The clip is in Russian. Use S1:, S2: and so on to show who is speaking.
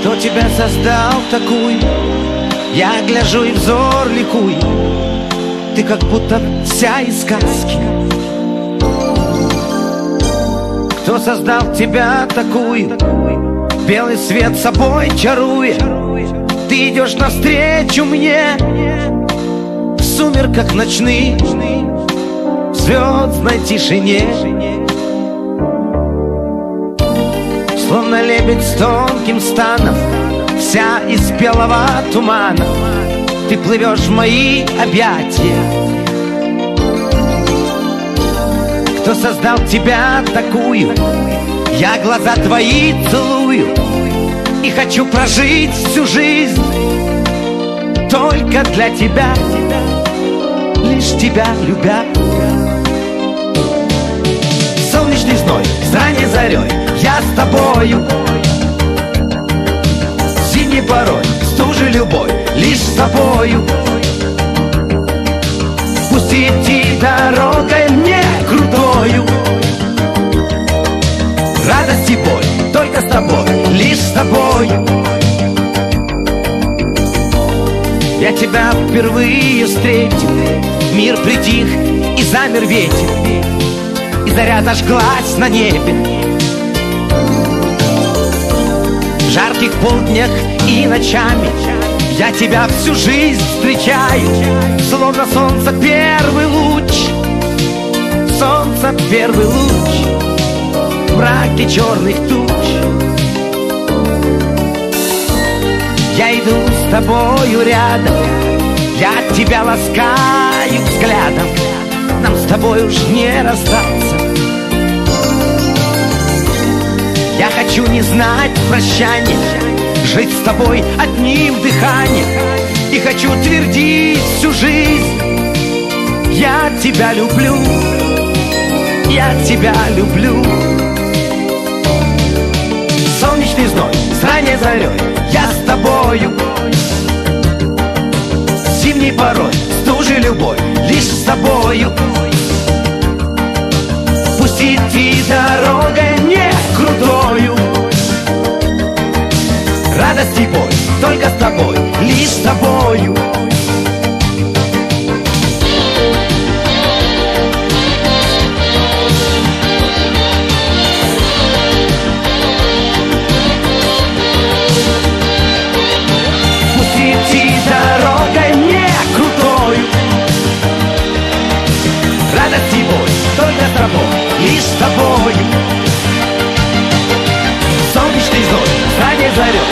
S1: Кто тебя создал такую? Я гляжу и взор ликуй. Ты как будто вся из сказки. Кто создал тебя такую? Белый свет собой чаруя Ты идешь навстречу мне. В сумерках ночных В звездной тишине Словно лебедь с тонким станом Вся из белого тумана. Ты плывешь в мои объятия. Кто создал тебя такую? Я глаза твои целую И хочу прожить всю жизнь Только для тебя Лишь тебя любя. Солнечный зной, с ранней зарей Я с тобою Зимний порой, стужи любой Лишь с тобою. Пусть идти дорогой мне крутою. Радость и боль только с тобой, лишь с тобой Я тебя впервые встретил Мир притих и замер ветер. И заря зажглась на небе жарких полднях и ночами. Я тебя всю жизнь встречаю Словно солнце первый луч. Солнце первый луч мраке черных туч. Я иду с тобою рядом Я тебя ласкаю взглядом. Нам с тобой уж не расстаться хочу не знать прощания Жить с тобой одним дыханием. И хочу твердить всю жизнь. Я тебя люблю Я тебя люблю. Солнечный зной С ранней зарей с ранней зарей,